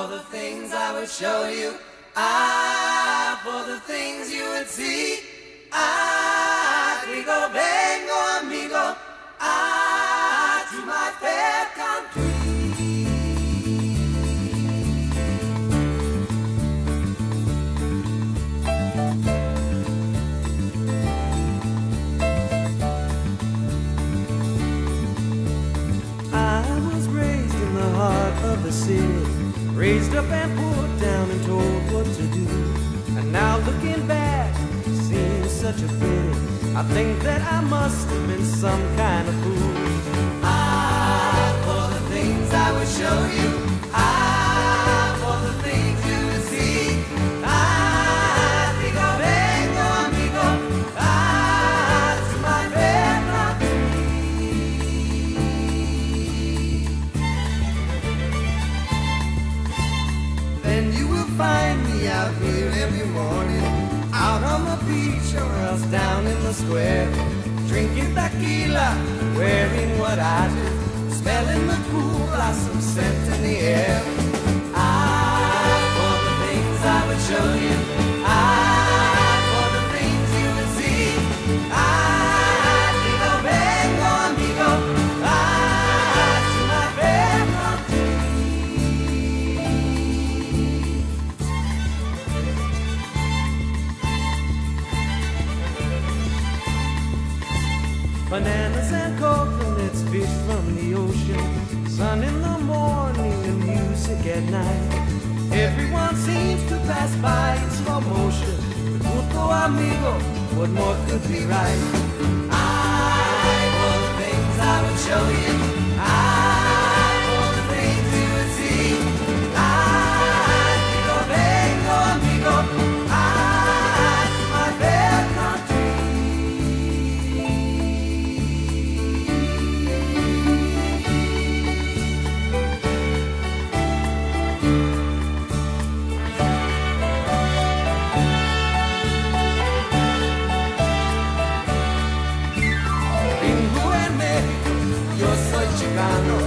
for the things I would show you. Ah, for the things you would see. Ah, trigo, vengo, to do. And now looking back, seems such a pity. I think that I must have been some kind of fool. Ah, for the things I would show you. Out on the beach or else down in the square, drinking tequila, wearing what I do, smelling the cool blossom scent in the air. Ah, for the things I would show you. Sun in the morning and music at night. Everyone seems to pass by in slow motion. Punto amigo, what more could be right? I the things I would show you. verano.